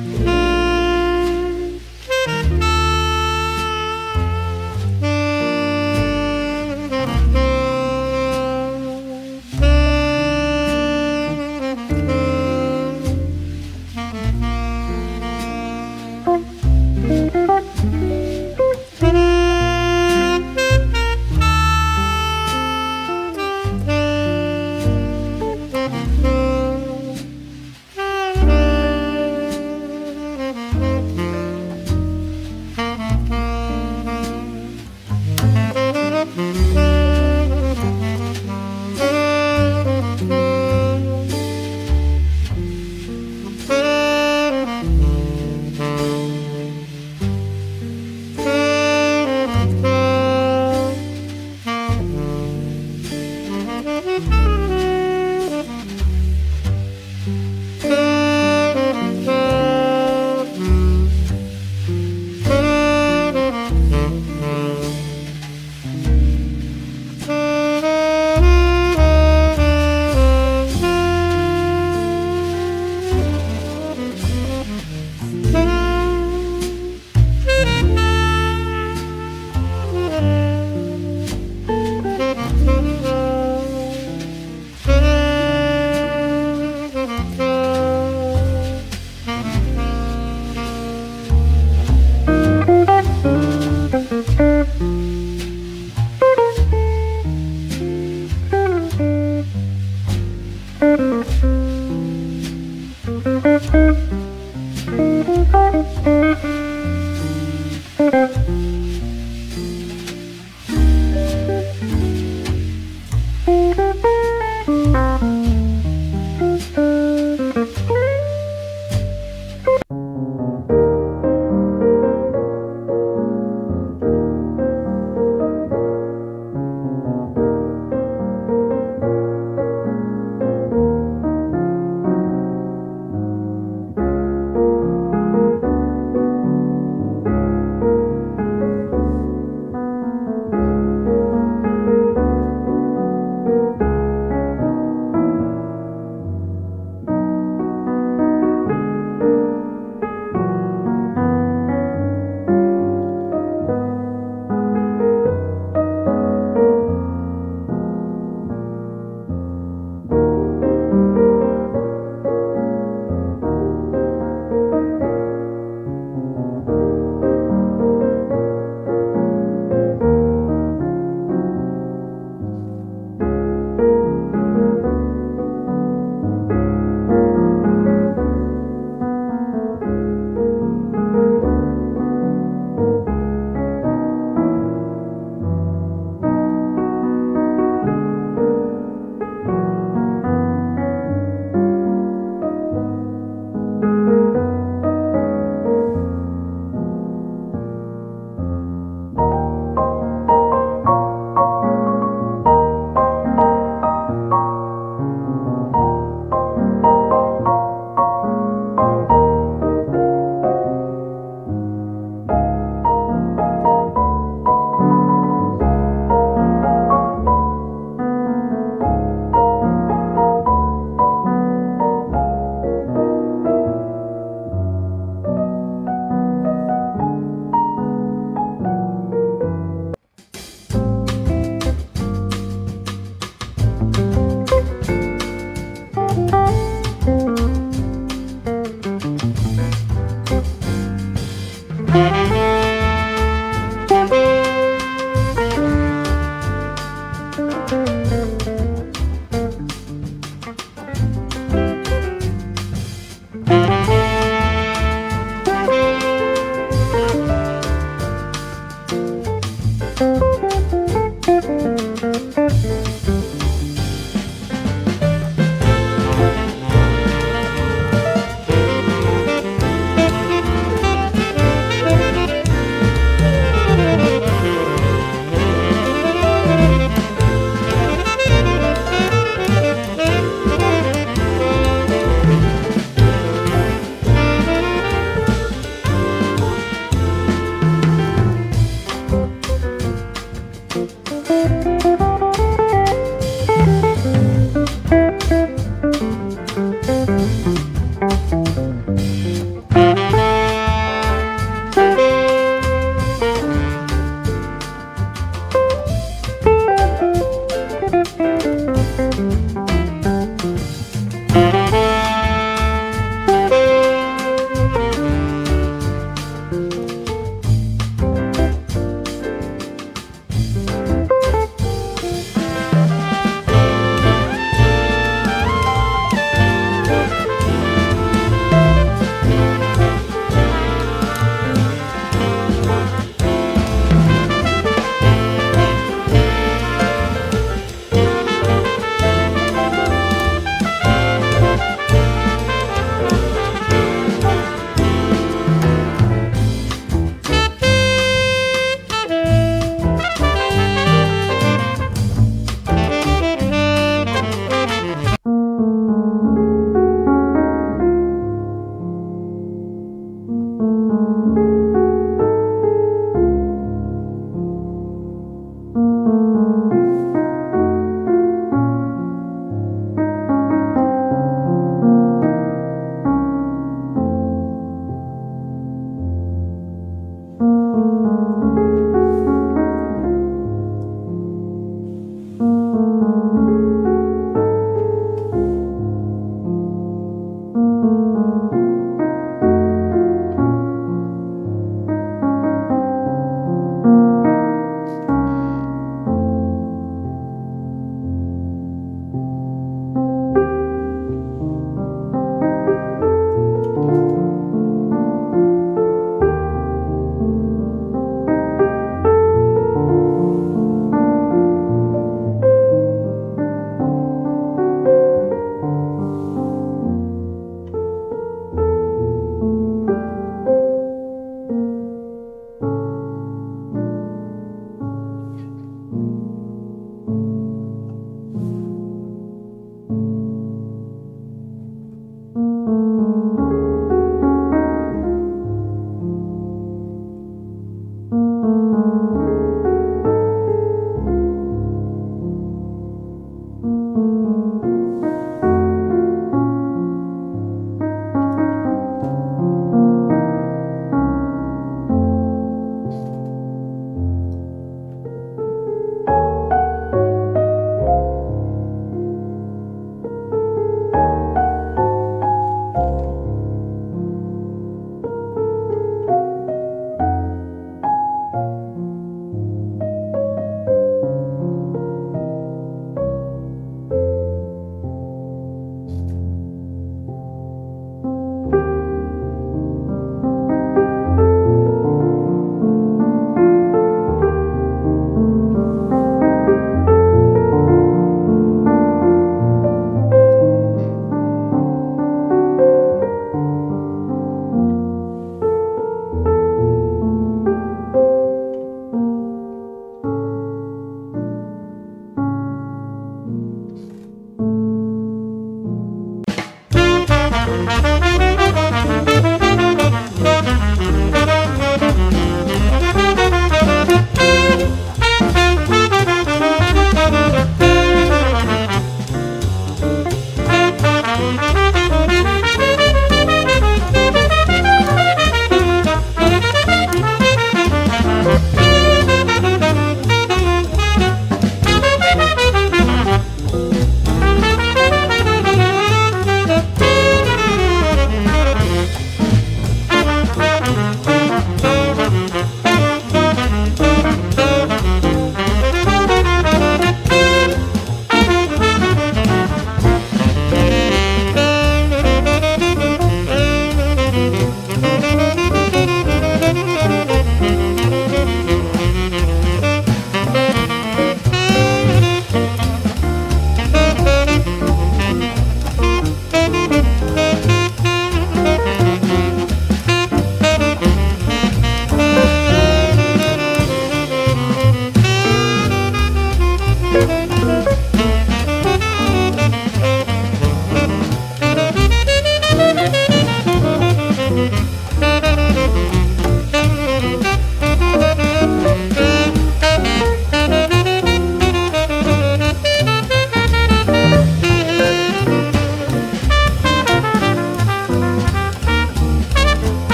Bye.